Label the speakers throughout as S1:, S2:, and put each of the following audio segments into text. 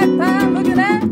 S1: back time. Look at that.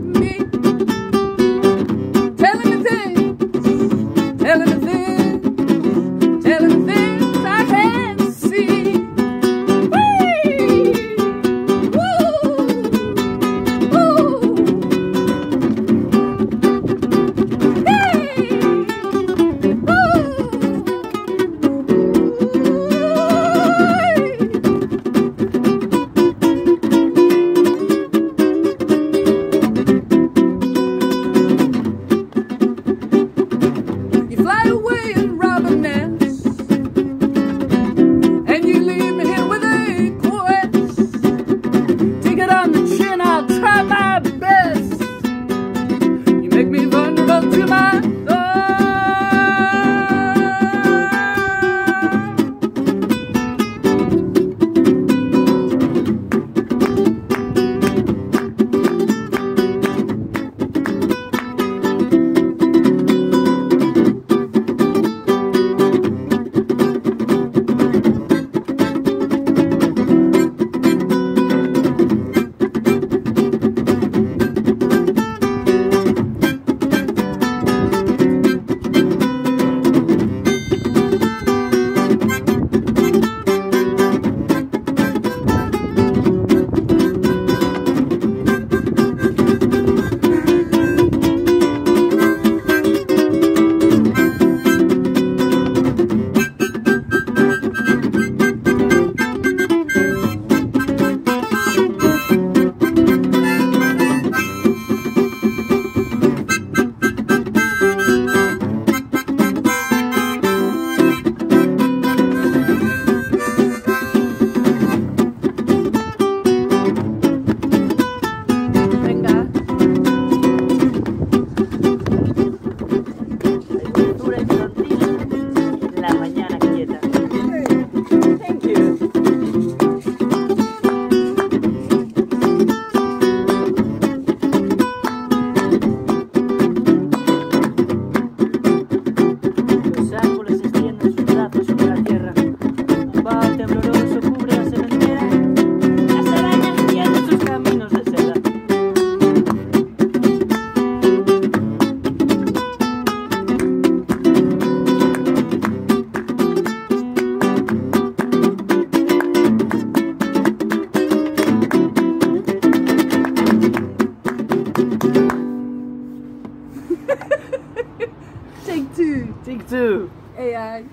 S2: Two.
S1: AI.